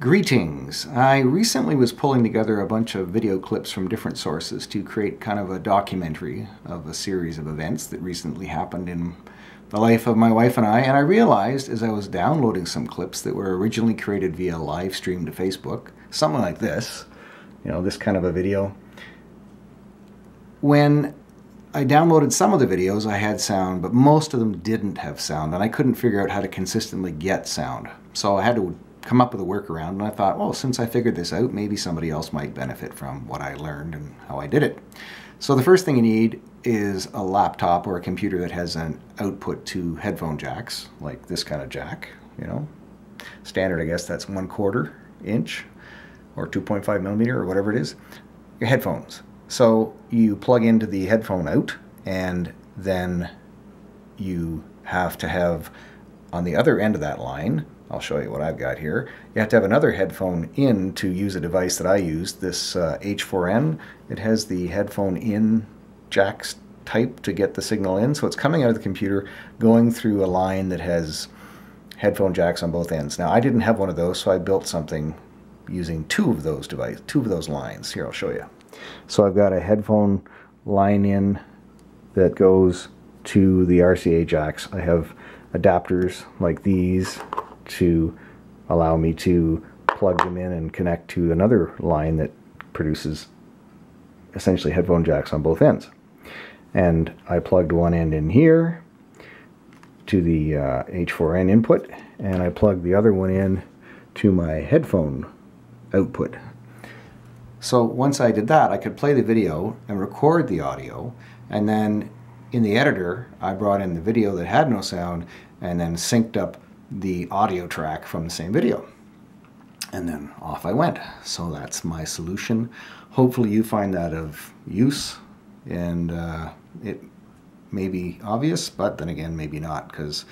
Greetings! I recently was pulling together a bunch of video clips from different sources to create kind of a documentary of a series of events that recently happened in the life of my wife and I, and I realized as I was downloading some clips that were originally created via live stream to Facebook, something like this, you know, this kind of a video. When I downloaded some of the videos, I had sound, but most of them didn't have sound, and I couldn't figure out how to consistently get sound. So I had to come up with a workaround and I thought, well, since I figured this out, maybe somebody else might benefit from what I learned and how I did it. So the first thing you need is a laptop or a computer that has an output to headphone jacks, like this kind of jack, you know. Standard, I guess that's one quarter inch or 2.5 millimeter or whatever it is. Your headphones. So you plug into the headphone out and then you have to have on the other end of that line I'll show you what I've got here. You have to have another headphone in to use a device that I use, this uh, H4n. It has the headphone in jacks type to get the signal in, so it's coming out of the computer, going through a line that has headphone jacks on both ends. Now I didn't have one of those, so I built something using two of those device, two of those lines. Here, I'll show you. So I've got a headphone line in that goes to the RCA jacks. I have adapters like these to allow me to plug them in and connect to another line that produces essentially headphone jacks on both ends. And I plugged one end in here to the uh, H4n input and I plugged the other one in to my headphone output. So once I did that, I could play the video and record the audio and then in the editor I brought in the video that had no sound and then synced up the audio track from the same video. And then off I went. So that's my solution. Hopefully you find that of use and uh, it may be obvious, but then again, maybe not because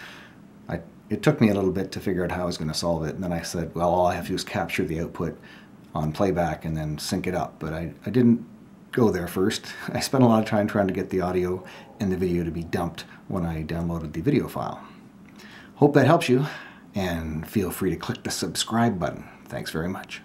I it took me a little bit to figure out how I was going to solve it. And then I said, well, all I have to do is capture the output on playback and then sync it up. But I, I didn't go there first. I spent a lot of time trying to get the audio and the video to be dumped when I downloaded the video file. Hope that helps you, and feel free to click the subscribe button. Thanks very much.